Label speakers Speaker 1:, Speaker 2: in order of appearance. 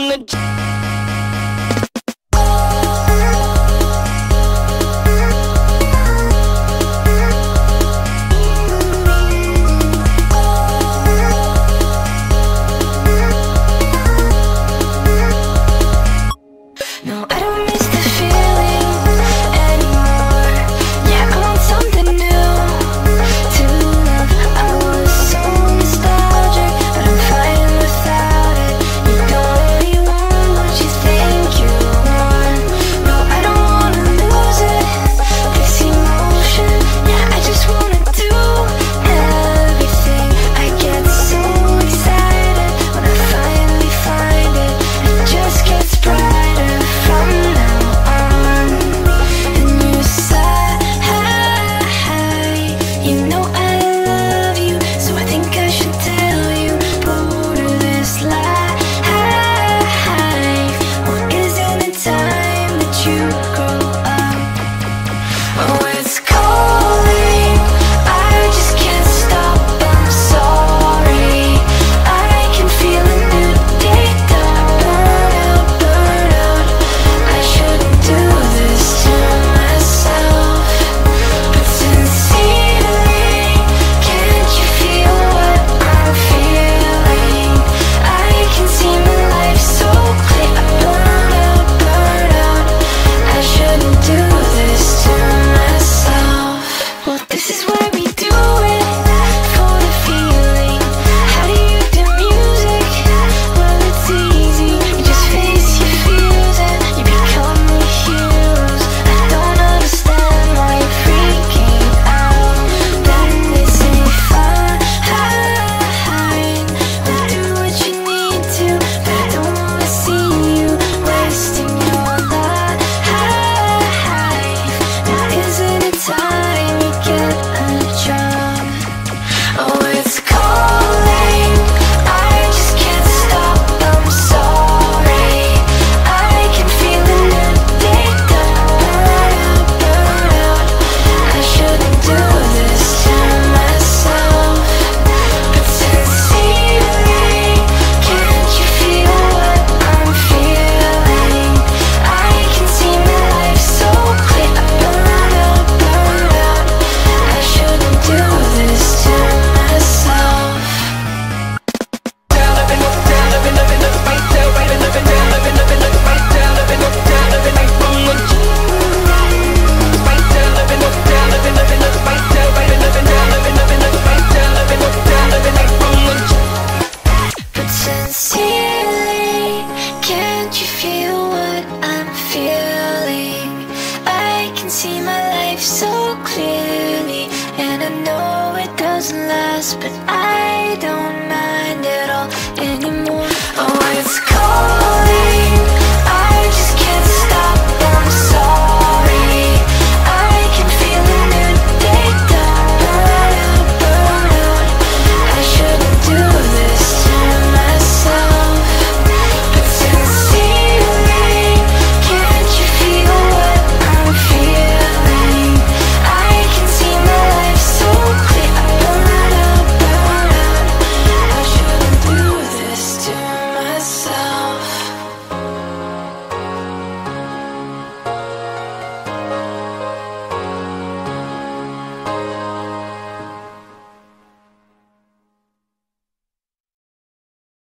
Speaker 1: from the. but I don't